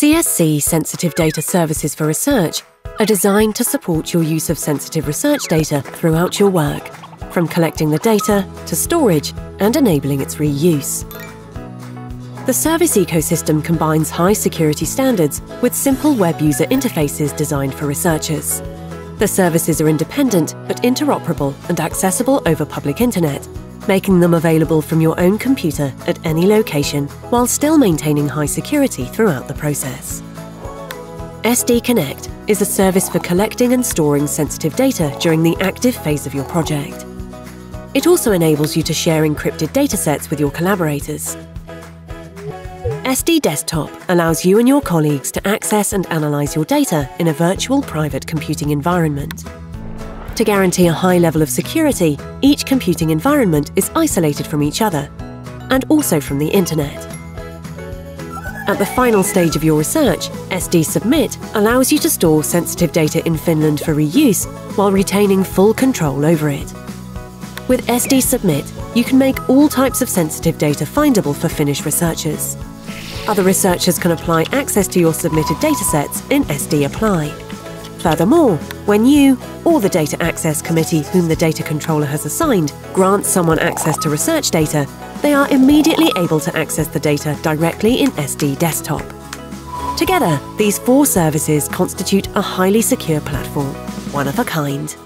CSC Sensitive Data Services for Research are designed to support your use of sensitive research data throughout your work, from collecting the data to storage and enabling its reuse. The service ecosystem combines high security standards with simple web user interfaces designed for researchers. The services are independent but interoperable and accessible over public internet, making them available from your own computer at any location while still maintaining high security throughout the process. SD Connect is a service for collecting and storing sensitive data during the active phase of your project. It also enables you to share encrypted datasets with your collaborators. SD Desktop allows you and your colleagues to access and analyse your data in a virtual private computing environment. To guarantee a high level of security, each computing environment is isolated from each other and also from the internet. At the final stage of your research, SD Submit allows you to store sensitive data in Finland for reuse while retaining full control over it. With SD Submit, you can make all types of sensitive data findable for Finnish researchers. Other researchers can apply access to your submitted datasets in SD Apply. Furthermore, when you, or the Data Access Committee whom the data controller has assigned, grants someone access to research data, they are immediately able to access the data directly in SD Desktop. Together, these four services constitute a highly secure platform, one of a kind.